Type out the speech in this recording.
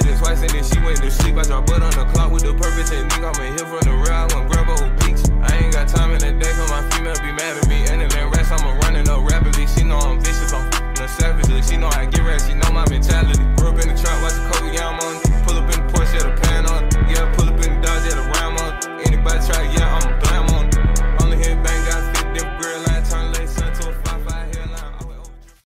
to this twice and then she went to sleep. I drop butt on the clock with the purpose and think I'ma hit from the rap.